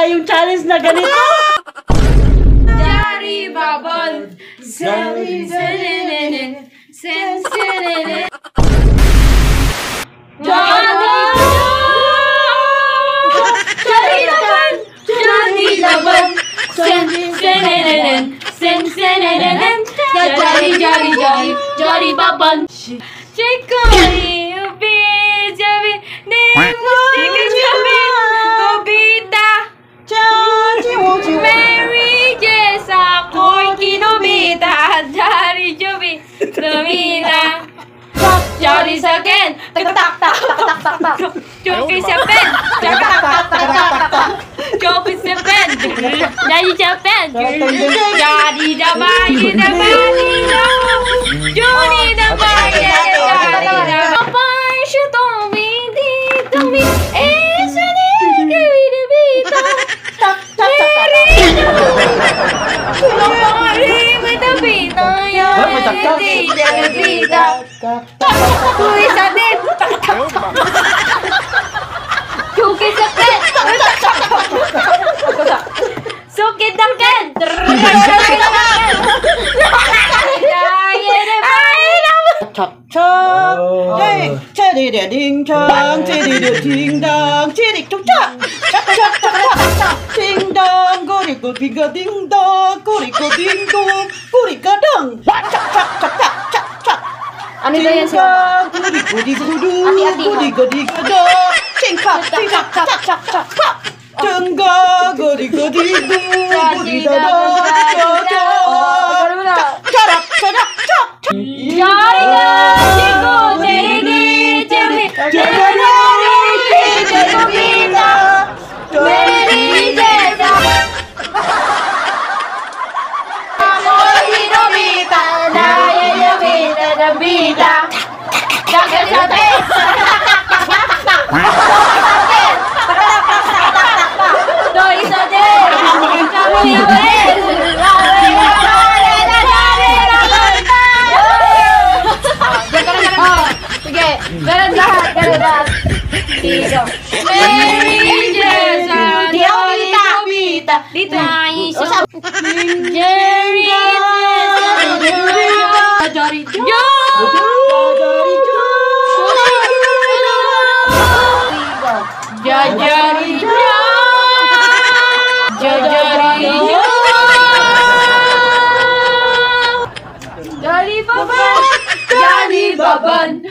tayong challenge na ganito. Jari babon. Jari laban. Jari laban. Jari jari jari jari babon. Chico, you be, Jimmy, Nico, Nico, Jimmy. Tumila! Johnny's again! Tak-tak-tak! Tak-tak-tak! Jockey's your pen! Tak-tak-tak! Jockey's your pen! Johnny's your pen! Johnny the body, the body! cak cak cak cak cak ding dong gurigo bigo ding dong gurigo ding dong gurigo dong cak cak cak cak cak cak Anita ya siapa? Gurigo digo du gurigo digo do cingkak cingkak cak cak cak cak Cengga godi godi du godi da da da da Jarak jarak jarak Jaringan cikgu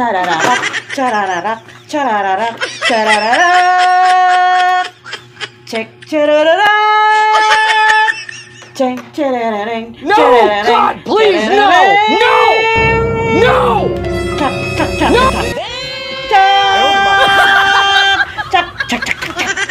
Chararara, chararara, chararara, chararara. Check, chararara. Check, chararara. No, chararara, God, please, no, no, no. Tap, tap, tap, no. tap. Cha-cha-cha-cha-cha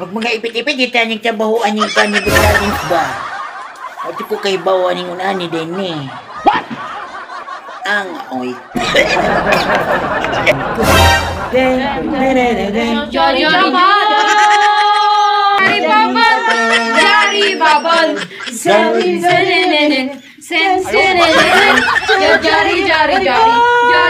Huwag mga ipit-ipit, di tanig sa bahuan yung panigusaling ba? At ko kay bawa ni unani din ni. What? Ang oy. Jari babal! Jari babal! Jari babal! Jari babal! Jari babal! Jari babal! Jari babal! Jari babal! Jari! Jari! Jari! Jari!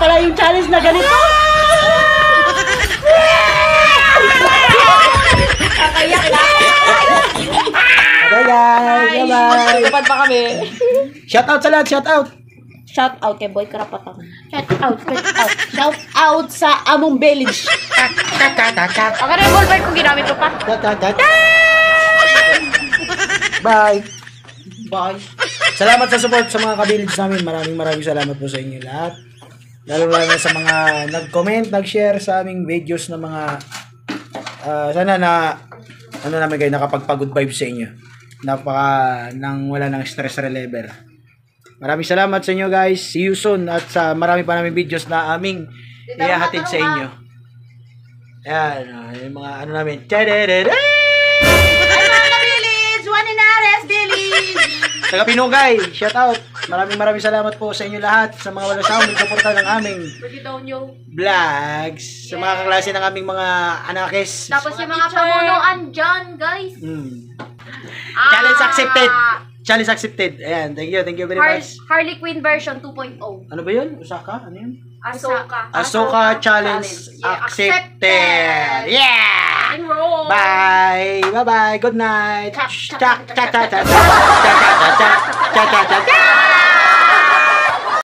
pala yung challenge na ganito. Kakayak na. Bye guys. Bye. Bye. pa kami. Shout out sa lahat. Shout out. Shout out kay Boy Karapatan. Shout out, shout out. Shout out sa among village. Ako na yung ballpen ko ginamit ko pa. Bye. Bye. Salamat sa support sa mga ka-village namin. Maraming maraming salamat po sa inyo lahat. Lalo lalo sa mga nag-comment, nag-share sa aming videos na mga uh, sana na ano namin kayo nakapagpagod vibes sa inyo. Napaka nang wala ng stress reliever. Maraming salamat sa inyo guys. See you soon at sa marami pa namin videos na aming ihahatid sa inyo. Ayan, ah, yung mga ano namin. Tadadada! Pares, Billy! Taga Pinugay, shout out. Maraming maraming salamat po sa inyo lahat sa mga walang sawang nagsuporta ng aming Pwede daw vlogs, sa mga kaklase ng aming mga anakis. Tapos yung mga pamunuan dyan, guys. Mm. Ah, Challenge accepted. Challenge accepted. Ayan, thank you, thank you very Har- much. Harley Quinn version 2.0. Ano ba yun? Osaka? Ano yun? Ahsoka. Ahsoka Challenge Yeah, accepted. accepted. Yeah! roll. Bye. Bye bye. Good night. Cha cha cha cha cha cha cha cha cha cha cha cha cha.